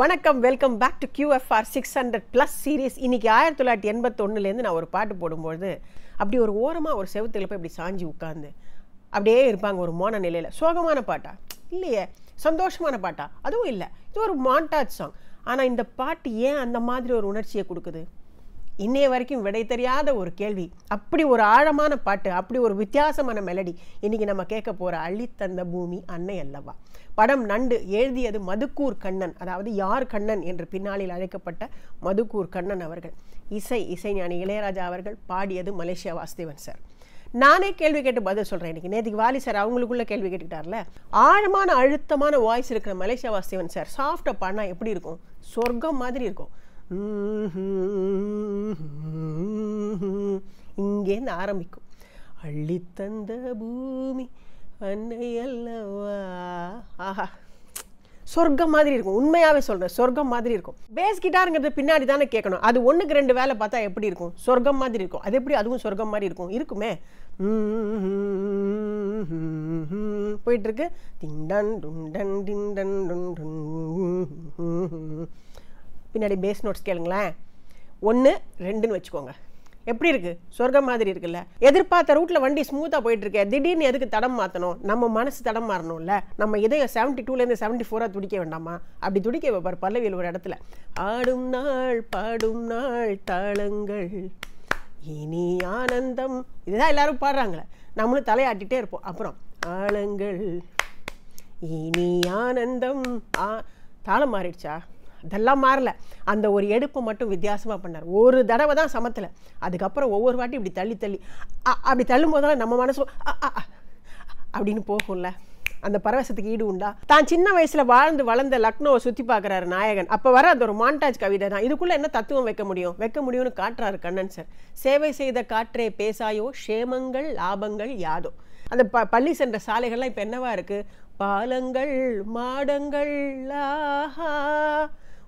வணக்கம் welcome back to QFR six hundred plus series இன்னைக்கு ஆயிரத்தி தொள்ளாயிரத்தி எண்பத்தொன்னுலேருந்து நான் ஒரு பாட்டு போடும்பொழுது அப்படி ஒரு ஓரமாக ஒரு செவுத்துல போய் இப்படி சாஞ்சி உட்காந்து அப்படியே இருப்பாங்க ஒரு மோன நிலையில். சோகமான பாட்டா? இல்லையே. சந்தோஷமான பாட்டா? அதுவும் இல்லை. இது ஒரு மாண்டாஜ் சாங் ஆனால் இந்த பாட்டு ஏன் அந்த மாதிரி ஒரு உணர்ச்சியை கொடுக்குது? இன்னைய வரைக்கும் விடை தெரியாத ஒரு கேள்வி. அப்படி ஒரு ஆழமான பாட்டு அப்படி ஒரு வித்தியாசமான மெலடி இன்னைக்கு நம்ம கேட்க போற அள்ளித்தந்த பூமி அன்னை அல்லவா? படம் நண்டு எழுதியது மதுக்கூர் கண்ணன் அதாவது யார் கண்ணன் என்று பின்னாளில் அழைக்கப்பட்ட மதுக்கூர் கண்ணன் அவர்கள். இசை இசைஞானி இளையராஜா அவர்கள் பாடியது மலேசியா வாசுதேவன் சார். நானே கேள்வி கேட்டு பதில் சொல்கிறேன் இன்றைக்கி நேற்றுக்கு வாலி சார் அவங்களுக்குள்ள கேள்வி கேட்டுக்கிட்டார்ல? ஆழமான அழுத்தமான வாய்ஸ் இருக்கிற மலேசியா வாசுதேவன் சார் சாஃப்டாக பாடினா எப்படி இருக்கும்? சொர்க்கம் மாதிரி இருக்கும். இங்கேருந்து ஆரம்பிக்கும். அள்ளித்தந்த பூமி அன்னை அல்லவா? ஆஹா. சொர்க்கம் மாதிரி இருக்கும். உண்மையாகவே சொல்கிறேன் சொர்க்கம் மாதிரி இருக்கும். பேஸ் கிட்டாருங்கிறது பின்னாடி தானே கேட்கணும். அது ஒன்றுக்கு ரெண்டு வேலை பார்த்தா எப்படி இருக்கும்? சொர்க்கம் மாதிரி இருக்கும். அது எப்படி? அதுவும் சொர்க்கம் மாதிரி இருக்கும். இருக்குமே? போயிட்டுருக்கு டிண்டன் டுண்டன் டிண்டன் டுன் டுன். பின்னாடி பேஸ் நோட்ஸ் கேளுங்களேன். ஒன்று ரெண்டுன்னு வச்சுக்கோங்க. எப்படி இருக்குது சொர்க்கம் மாதிரி இருக்குல்ல. எதிர்பார்த்த ரூட்டில் வண்டி ஸ்மூத்தாக போயிட்டுருக்கே திடீர்னு எதுக்கு தடம் மாற்றணும் நம்ம மனசு தடம் மாறணும்ல. நம்ம இதயம் செவன்ட்டி டூலேருந்து செவன்ட்டி ஃபோராக துடிக்க வேண்டாமா? அப்படி துடிக்க வைப்பார் பல்லவியில் ஒரு இடத்துல. ஆடும் நாள் பாடும் நாள் தாளங்கள். இனி ஆனந்தம். இதுதான் எல்லாரும் பாடுறாங்களே. நம்மளும் தலையாட்டிகிட்டே இருப்போம். அப்புறம் ஆழங்கள். இனி ஆனந்தம். ஆ தாளம் மாறிடுச்சா? அதெல்லாம் மாறல. அந்த ஒரு எடுப்பை மட்டும் வித்தியாசமாக பண்ணார். ஒரு தடவை தான் சமத்தில். அதுக்கப்புறம் ஒவ்வொரு வாட்டி இப்படி தள்ளி தள்ளி அ, அப்படி தள்ளும் போதெல்லாம் நம்ம மனசு அப்படின்னு போகும்ல. அந்த பரவசத்துக்கு ஈடு உண்டா? தான் சின்ன வயசில் வாழ்ந்து வளர்ந்த லக்னோவை சுற்றி பார்க்கறாரு நாயகன். அப்போ வர அந்த ஒரு மாண்டாஜ் கவிதை தான். இதுக்குள்ளே என்ன தத்துவம் வைக்க முடியும்? வைக்க முடியும்னு காட்டுறாரு கண்ணன் சார். சேவை செய்த காற்றே பேசாயோ க்ஷேமங்கள் லாபங்கள் யாதோ. அந்த ப பள்ளி சென்ற சாலைகள்லாம் இப்போ என்னவா இருக்குது பாலங்கள் மாடங்கள் ஆஹா.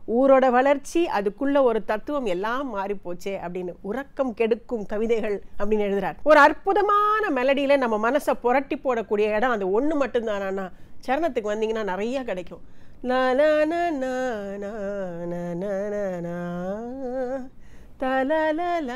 ஊரோட வளர்ச்சி அதுக்குள்ள ஒரு தத்துவம் எல்லாம் மாறி போச்சே அப்படின்னு உறக்கம் கெடுக்கும் கவிதைகள் அப்படின்னு எழுதுறார். ஒரு அற்புதமான மெலடியில நம்ம மனசை புரட்டி போடக்கூடிய இடம் அது ஒன்று மட்டும்தானா சரணத்துக்கு வந்தீங்கன்னா நிறைய கிடைக்கும். தலலலா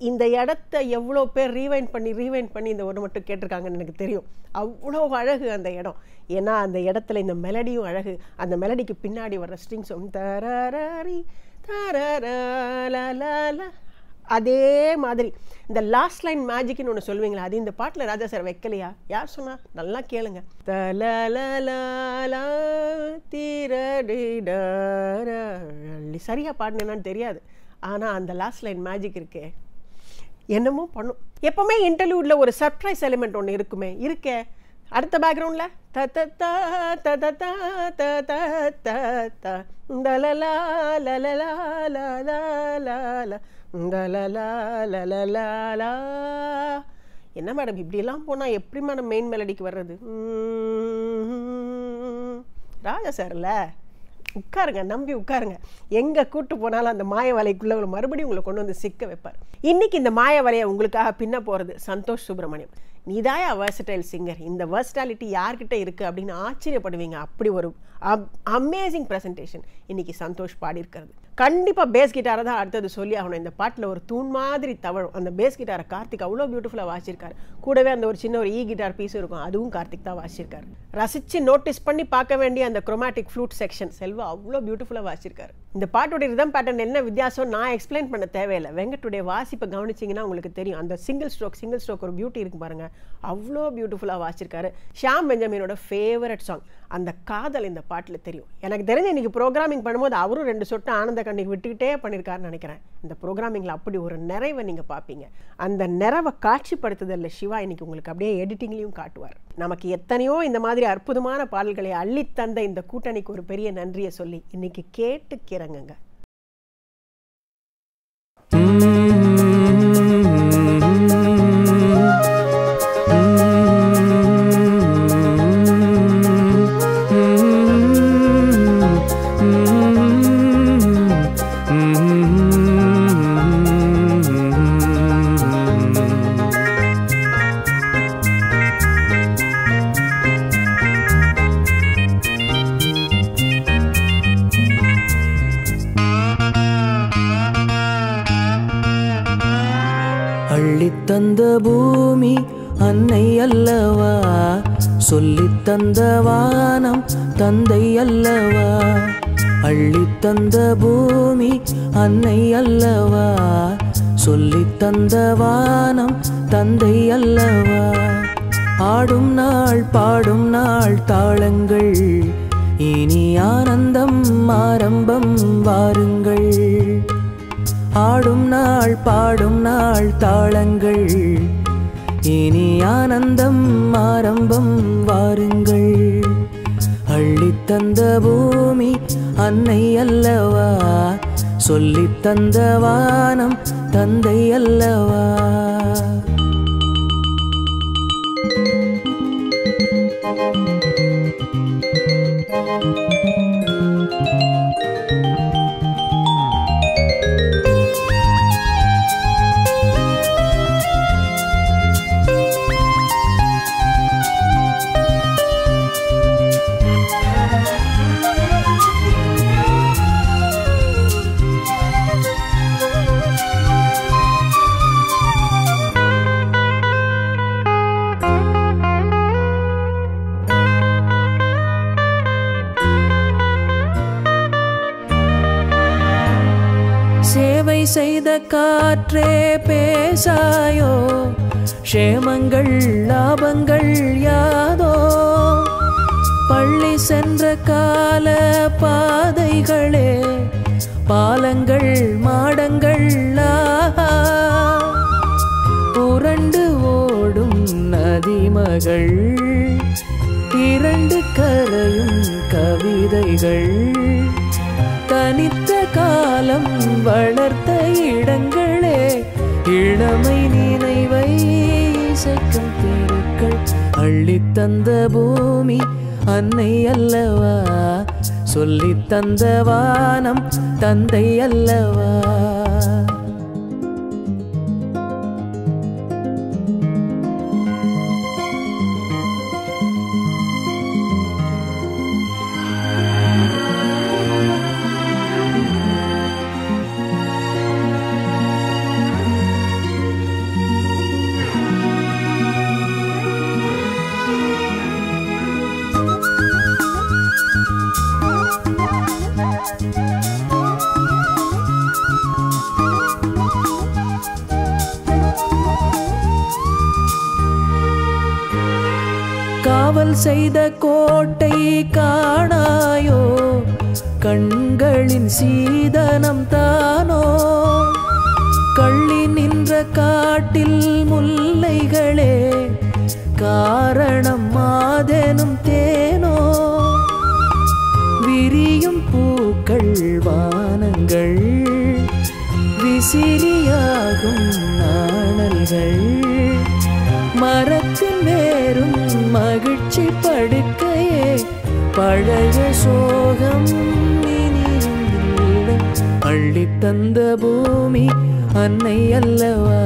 இந்த இடத்த எவ்வளோ பேர் ரீவைண்ட் பண்ணி ரீவைண்ட் பண்ணி இந்த ஒன்று மட்டும் கேட்டிருக்காங்கன்னு எனக்கு தெரியும். அவ்வளோ அழகு அந்த இடம். ஏன்னா அந்த இடத்துல இந்த மெலடியும் அழகு. அந்த மெலடிக்கு பின்னாடி வர்ற ஸ்ட்ரிங்ஸும் தரரி தரரா அதே மாதிரி இந்த லாஸ்ட் லைன் மேஜிக்னு ஒன்று சொல்லுவீங்களா அது இந்த பாட்டில் ராஜா சார் வைக்கலையா யார் சொன்னா நல்லா கேளுங்க தீரடி சரியாக சரியா பாடினேன்னு தெரியாது ஆனால் அந்த லாஸ்ட் லைன் மேஜிக் இருக்கே என்னமோ பண்ணும் எப்போவுமே இன்டர்வியூவில் ஒரு சர்ப்ரைஸ் எலிமெண்ட் ஒன்று இருக்குமே இருக்கே அடுத்த பேக்ரவுண்டில் த த த த த த த த த த த லலலா லலலா லலலா தலலா லலலா லா. என்ன மேடம் இப்படியெல்லாம் போனால் எப்படி மேடம் மெயின் மெலடிக்கு வர்றது உம். ராஜா சார்ல உட்காருங்க நம்பி உட்காருங்க. எங்க கூட்டு போனாலும் அந்த மாய வலைக்குள்ள உங்களை மறுபடியும் உங்களை கொண்டு வந்து சிக்க வைப்பார். இன்னைக்கு இந்த மாய வலையை உங்களுக்காக பின்ன போறது சந்தோஷ் சுப்பிரமணியம். நீதாயா versatile சிங்கர் இந்த வெர்ஸ்டாலிட்டி யார்கிட்ட இருக்கு அப்படின்னு ஆச்சரியப்படுவீங்க. அப்படி ஒரு அமேசிங் ப்ரெசன்டேஷன் இன்னைக்கு சந்தோஷ் பாடியிருக்கிறது. கண்டிப்பாக பேஸ் கிட்டாரை தான் அடுத்தது சொல்லி ஆகணும். இந்த பாட்டில் ஒரு தூண் மாதிரி தவழும். அந்த பேஸ் கிட்டாரை கார்த்திக் அவ்வளோ பியூட்டிஃபுல்லாக வாசிச்சிருக்காரு. கூடவே அந்த ஒரு சின்ன ஒரு ஈ கிட்டார் பீஸும் இருக்கும். அதுவும் கார்த்திக் தான் வாசிச்சிருக்காரு. ரசித்து நோட்டீஸ் பண்ணி பார்க்க வேண்டிய அந்த குரோமேட்டிக் ஃப்ளூட் செக்ஷன் செல்வா அவ்வளோ பியூட்டிஃபுல்லாக வாசிச்சிருக்காரு. இந்த பாட்டோட ரிதம் பேட்டர்ன் என்ன வித்தியாசம்? நான் எக்ஸ்பிளைன் பண்ண தேவையில்லை. வெங்கட்டுடைய வாசிப்பை கவனிச்சிங்கன்னா உங்களுக்கு தெரியும். அந்த சிங்கிள் ஸ்ட்ரோக் சிங்கிள் ஸ்ட்ரோக் ஒரு பியூட்டி இருக்கு பாருங்க. அவ்வளோ பியூட்டிஃபுல்லாக வாசிச்சிருக்காரு. ஷியாம் பெஞ்சமினோட ஃபேவரட் சாங் அந்த காதல் இந்த பாட்டில் தெரியும். எனக்கு தெரிஞ்சு இன்றைக்கி ப்ரோக்ராமிங் பண்ணும்போது அவரும் ரெண்டு சொட்டு ஆனந்த கண்ணிக்கு விட்டுக்கிட்டே பண்ணியிருக்காருன்னு நினைக்கிறேன். இந்த ப்ரோக்ராமிங்கில் அப்படி ஒரு நிறைவை நீங்கள் பார்ப்பீங்க அந்த நிறைவை காட்சிப்படுத்துதலில் சிவா இன்னைக்கு உங்களுக்கு அப்படியே எடிட்டிங்லையும் காட்டுவார். நமக்கு எத்தனையோ இந்த மாதிரி அற்புதமான பாடல்களை அள்ளித்தந்த இந்த கூட்டணிக்கு ஒரு பெரிய நன்றியை சொல்லி இன்னைக்கு கேட்டு கிறங்குங்க. அல்லவா? சொல்லித் தந்த வானம் தந்தை அல்லவா? அள்ளித் தந்த பூமி அன்னை அல்லவா? சொல்லித் தந்த வானம் தந்தை அல்லவா? ஆடும் நாள் பாடும் நாள் தாளங்கள் இனி ஆனந்தம் ஆரம்பம் வாருங்கள். ஆடும் நாள் பாடும் நாள் தாளங்கள் இனி ஆனந்தம் ஆரம்பம் வாருங்கள். அள்ளித் தந்த பூமி அன்னை அல்லவா? சொல்லித் தந்த வானம் தந்தை அல்லவா? செய்த காற்றே பேசாயோ? ஷேமங்கள் லாபங்கள் யாதோ? பள்ளி சென்ற கால பாதைகளே பாலங்கள் மாடங்கள் புரண்டு ஓடும் நதிமகள் இரண்டு கரையும் கவிதைகள். தனித்த காலம் வளர்த்த இடங்களே இளமை நினைவை இசைக்கும் தெருக்கள் அள்ளித்தந்த பூமி அன்னை அல்லவா? சொல்லித்தந்த வானம் தந்தை அல்லவா? செய்த கோட்டை காணாயோ? கண்களின் சீதனம் தானோ? கள்ளி நின்ற காட்டில் முல்லைகளே காரணம் மாதெனும் தே பழைய சோகம் அள்ளி தந்த பூமி அன்னை அல்லவா?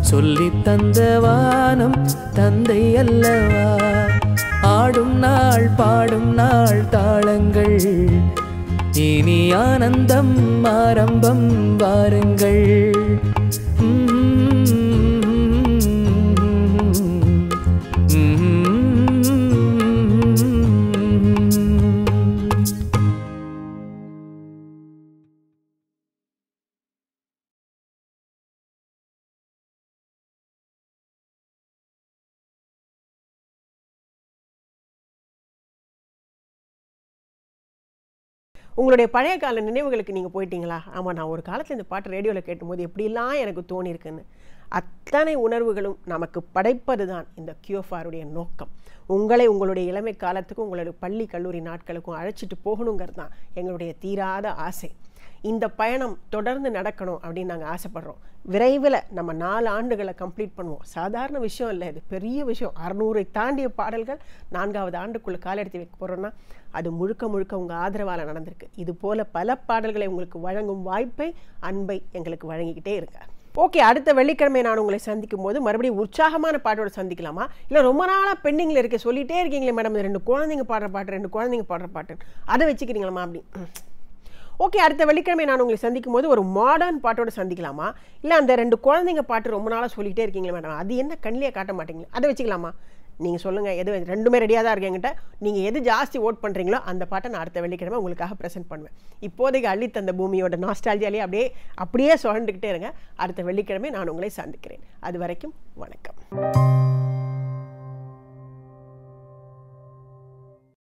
சொல்லி தந்த வானம் தந்தை அல்லவா? ஆடும் நாள் பாடும் நாள் தாளங்கள். இனி ஆனந்தம் ஆரம்பம் வாருங்கள். உங்களுடைய பழைய கால நினைவுகளுக்கு நீங்கள் போயிட்டீங்களா? ஆமாம் நான் ஒரு காலத்தில் இந்த பாட்டு ரேடியோவில் கேட்டும்போது எப்படிலாம் எனக்கு தோணியிருக்குன்னு. அத்தனை உணர்வுகளும் நமக்கு படைப்பது தான் இந்த கியூஎஃப்ஆருடைய நோக்கம். உங்களை உங்களுடைய இளமை காலத்துக்கும் உங்களுடைய பள்ளி கல்லூரி நாட்களுக்கும் அழைச்சிட்டு போகணுங்கிறது தான் எங்களுடைய தீராத ஆசை. இந்த பயணம் தொடர்ந்து நடக்கணும் அப்படின்னு நாங்கள் ஆசைப்படுறோம். விரைவில் நம்ம நாலு ஆண்டுகளை கம்ப்ளீட் பண்ணுவோம். சாதாரண விஷயம் இல்லை இது பெரிய விஷயம். அறநூறை தாண்டிய பாடல்கள் நான்காவது ஆண்டுக்குள்ளே காலெடுத்து வைக்க போகிறோன்னா அது முழுக்க முழுக்க உங்கள் ஆதரவால் நடந்திருக்கு. இது போல பல பாடல்களை உங்களுக்கு வழங்கும் வாய்ப்பை அன்பை எங்களுக்கு வழங்கிக்கிட்டே இருங்க. ஓகே அடுத்த வெள்ளிக்கிழமை நான் உங்களை சந்திக்கும் போது மறுபடியும் உற்சாகமான பாட்டோட சந்திக்கலாமா? இல்லை ரொம்ப நாளாக பெண்டிங்கில் இருக்க சொல்லிகிட்டே இருக்கீங்களே மேடம் ரெண்டு குழந்தைங்க பாடுற பாட்டு ரெண்டு குழந்தைங்க பாடுற பாட்டு அதை வச்சுக்கிறீங்களாமா அப்படி? ஓகே அடுத்த வெள்ளிக்கிழமை நான் உங்களை சந்திக்கும் போது ஒரு மாடர்ன் பாட்டோட சந்திக்கலாமா? இல்லை அந்த ரெண்டு குழந்தைங்க பாட்டு ரொம்ப நாளாக சொல்லிகிட்டே இருக்கீங்களே மேடம் அது என்ன கண்ணிலே காட்ட மாட்டீங்களா? அதை வச்சுக்கலாமா? நீங்கள் சொல்லுங்கள் எது ரெண்டுமே ரெடியாக தான் இருக்கு என்கிட்ட. நீங்கள் எது ஜாஸ்தி ஓட் பண்ணுறீங்களோ அந்த பாட்டை நான் அடுத்த வெள்ளிக்கிழமை உங்களுக்காக ப்ரெசென்ட் பண்ணுவேன். இப்போதைக்கு அள்ளி தந்த பூமியோட நாஸ்டாலஜியாலே அப்படியே அப்படியே சுழண்டுக்கிட்டே இருங்க. அடுத்த வெள்ளிக்கிழமை நான் உங்களை சந்திக்கிறேன். அது வரைக்கும் வணக்கம்.